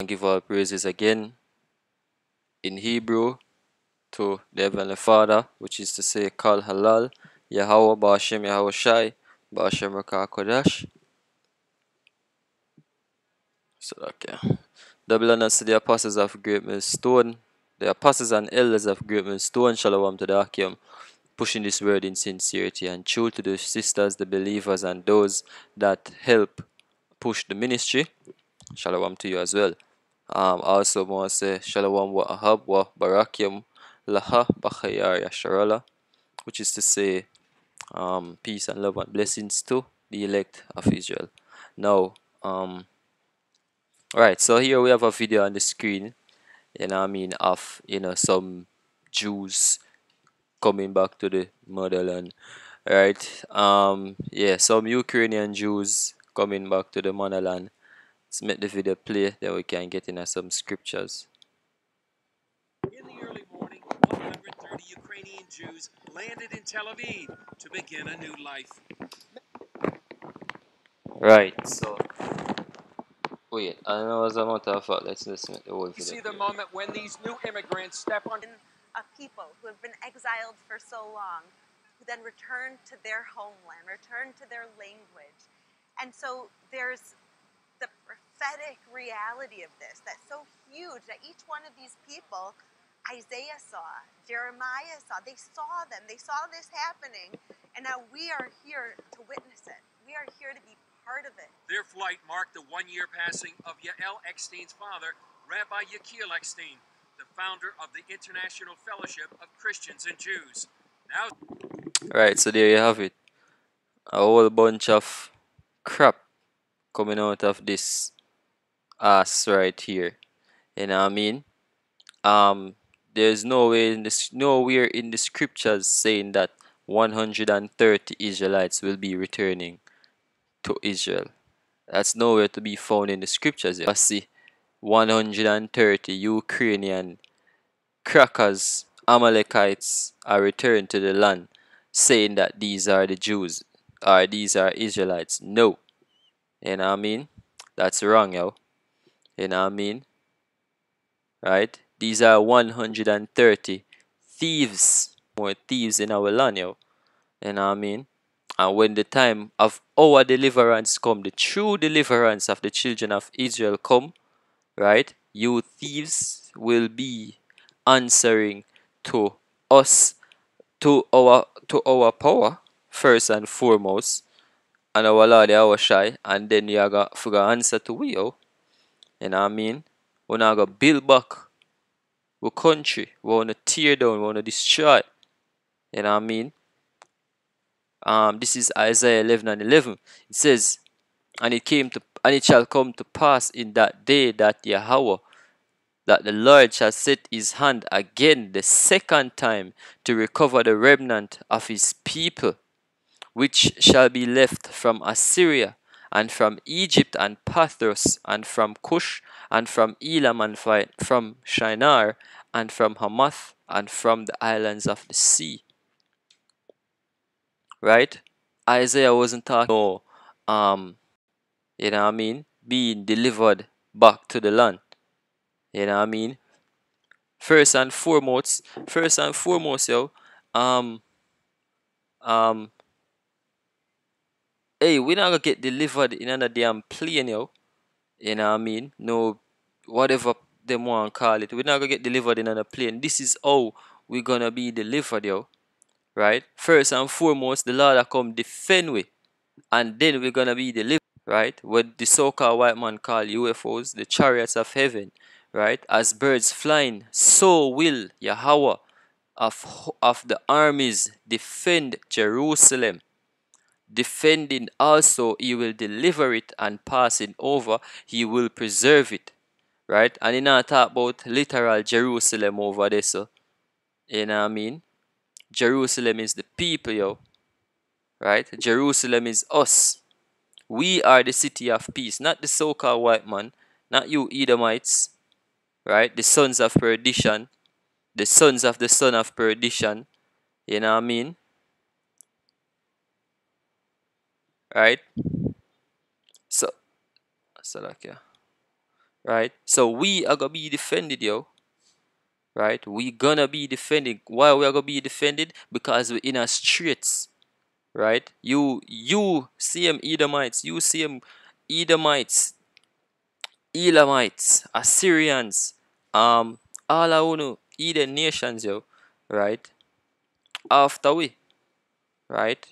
and give all praises again in Hebrew to the Heavenly Father, which is to say, Kal Halal, Yahweh, Ba'ashem, Yahawashi, Ba'ashem Rakah Kodash. So, okay. Double honors to the apostles of Great Stone, the apostles and elders of Great Stone, Shalom to the Akim, pushing this word in sincerity and true to the sisters, the believers, and those that help push the ministry. Shalom to you as well. Um, also, to say Shalom wa ahab wa barakyam laha bakhayar yasharala, which is to say um, peace and love and blessings to the elect of Israel. Now, um, right, so here we have a video on the screen, you know I mean, of, you know, some Jews coming back to the motherland, right? Um, yeah, some Ukrainian Jews coming back to the motherland Let's make the video play, then we can get into some scriptures. In the early morning, 130 Ukrainian Jews landed in Tel Aviv to begin a new life. Right, so wait, I know as a matter of fact, let's listen to the whole You see the moment when these new immigrants step on a people who have been exiled for so long, who then return to their homeland, return to their language. And so there's the prophetic reality of this that's so huge that each one of these people, Isaiah saw, Jeremiah saw, they saw them, they saw this happening, and now we are here to witness it. We are here to be part of it. Their flight marked the one year passing of Yael Eckstein's father, Rabbi Yechiel Eckstein, the founder of the International Fellowship of Christians and Jews. Now, Right, so there you have it. A whole bunch of crap coming out of this ass right here. You know what I mean? Um there's no way in this nowhere in the scriptures saying that 130 Israelites will be returning to Israel. That's nowhere to be found in the scriptures. I see 130 Ukrainian crackers, Amalekites are returned to the land, saying that these are the Jews or these are Israelites. No. You know what I mean? That's wrong, yo. You know what I mean? Right? These are 130 thieves. More thieves in our land, yo. You know what I mean? And when the time of our deliverance come, the true deliverance of the children of Israel come, right? You thieves will be answering to us, to our to our power first and foremost, and our Lord our shy, and then you are gonna answer to we, yo. You know what I mean? We not gonna build back we country. We wanna tear down, we wanna destroy. You know what I mean? Um, this is Isaiah 11 and 11. It says, And it came to, and it shall come to pass in that day that Yahweh, that the Lord shall set his hand again the second time to recover the remnant of his people, which shall be left from Assyria, and from Egypt and Pathros, and from Cush, and from Elam, and from Shinar, and from Hamath, and from the islands of the sea right? Isaiah wasn't talking no, um, you know what I mean, being delivered back to the land. You know what I mean? First and foremost, first and foremost, yo, um, um, hey, we're not gonna get delivered in another damn plane, yo. You know what I mean? No, whatever them want to call it, we're not gonna get delivered in another plane. This is how we're gonna be delivered, yo right? First and foremost, the Lord that come defend we, and then we're gonna be delivered, right? What the so-called white man call UFOs, the chariots of heaven, right? As birds flying, so will Yahweh of of the armies defend Jerusalem. Defending also, he will deliver it, and passing over, he will preserve it, right? And he not talk about literal Jerusalem over there, so you know what I mean? Jerusalem is the people, yo. Right? Jerusalem is us. We are the city of peace, not the so called white man, not you Edomites, right? The sons of perdition, the sons of the son of perdition. You know what I mean? Right? So, Salakia. right? So we are gonna be defended, yo. Right? We gonna be defended. Why we are gonna be defended? Because we're in our streets. Right? You you CM Edomites, you CM Edomites, Elamites, Assyrians, um, all our own Eden nations, yo. Right? After we, right?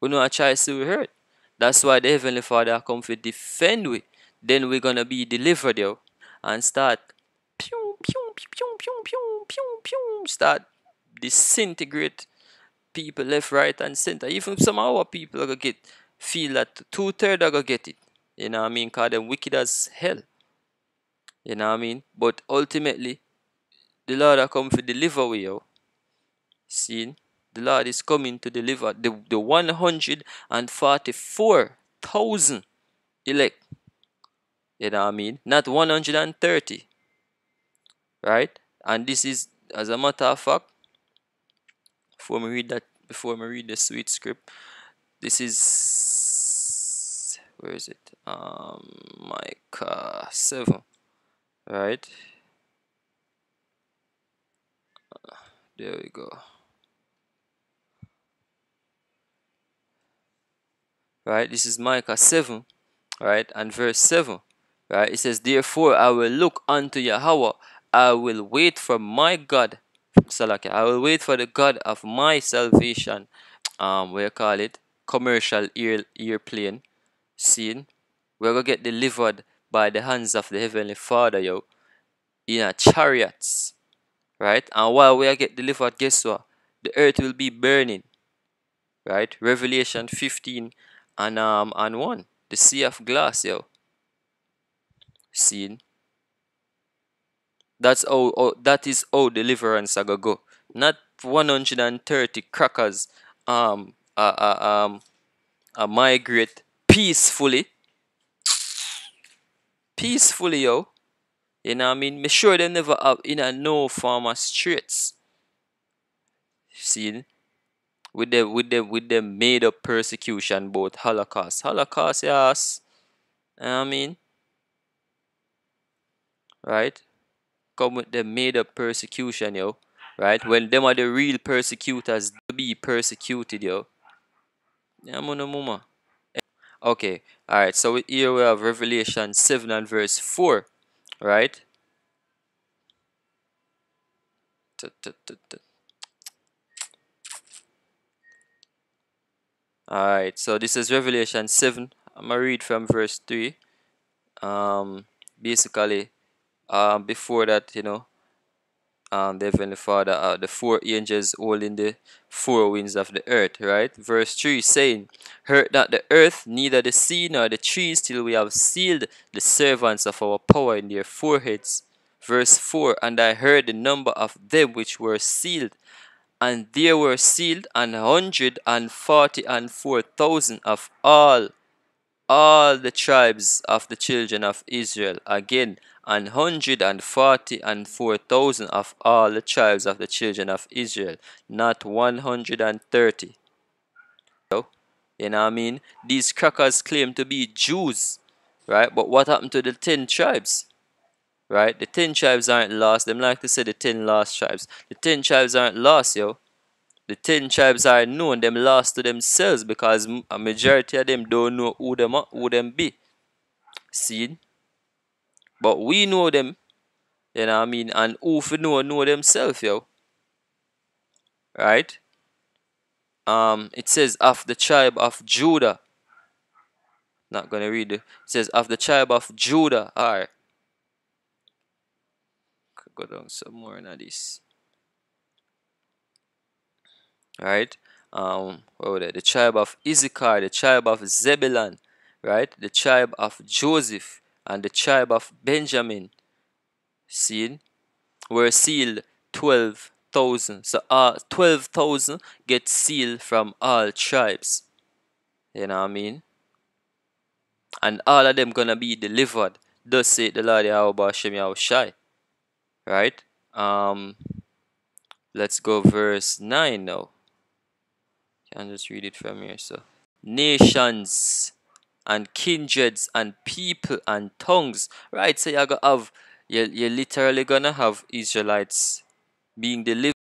We know a child still hurt. That's why the Heavenly Father come to defend we. Then we're gonna be delivered, yo. And start pew pew pew pew pew pew pew start disintegrate people left, right, and center. Even some of our people are gonna get feel that two thirds are gonna get it. You know what I mean? Cause them wicked as hell. You know what I mean? But ultimately, the Lord are come to deliver we, yo. See? The Lord is coming to deliver the, the 144,000 elect. You know what I mean? Not 130. Right? And this is, as a matter of fact, before me read that, before me read the sweet script, this is, where is it? Um, Micah 7. Right? There we go. Right? This is Micah 7, right? And verse 7, right? It says, Therefore I will look unto Yahweh, I will wait for my God, Salaki, I will wait for the God of my salvation. Um, we call it commercial ear airplane scene. We're gonna get delivered by the hands of the Heavenly Father, yo, in a chariots, right? And while we are get delivered, guess what? The earth will be burning, right? Revelation 15 and um and one the sea of glass yo. Seen that's how, how that is how deliverance I go not 130 crackers um uh, uh, um uh, migrate peacefully. Peacefully yo. You know what I mean? Make sure they never have in a no form of streets see with the with them with them made up persecution both Holocaust. Holocaust, yes. I mean? Right? Come with the made up persecution, yo. Right? When them are the real persecutors to be persecuted, yo. Yeah, mama. Okay, alright, so here we have Revelation 7 and verse 4, right? Alright, so this is Revelation 7. I'm gonna read from verse 3. Um, basically, um, before that, you know, um, the Heavenly Father, uh, the four angels holding the four winds of the earth, right? Verse 3 saying, Hurt not the earth, neither the sea nor the trees, till we have sealed the servants of our power in their foreheads. Verse 4 And I heard the number of them which were sealed, and there were sealed an hundred and forty and four thousand of all all the tribes of the children of Israel. Again, an hundred and forty and four thousand of all the tribes of the children of Israel, not one hundred and thirty. so You know what I mean? These crackers claim to be Jews, right? But what happened to the ten tribes? Right? The ten tribes aren't lost. Them like to say the ten lost tribes. The ten tribes aren't lost, yo. The ten tribes are known. Them lost to themselves because a majority of them don't know who them are, who them be. See? But we know them. You know what I mean? And who for know know themselves, yo. Right? Um, it says of the tribe of Judah. Not gonna read it. It says of the tribe of Judah. Alright. Go down some more in this. Right? Um, what? The tribe of Issachar, the tribe of Zebulun, right? The tribe of Joseph, and the tribe of Benjamin. Seen? Were sealed twelve thousand. So uh, twelve thousand get sealed from all tribes. You know what I mean? And all of them gonna be delivered. Thus say the Lord Yahweh Shem Shai. Right? Um let's go verse 9 now. Can just read it from here. So nations and kindreds and people and tongues. Right? So you're gonna have you're, you're literally gonna have Israelites being delivered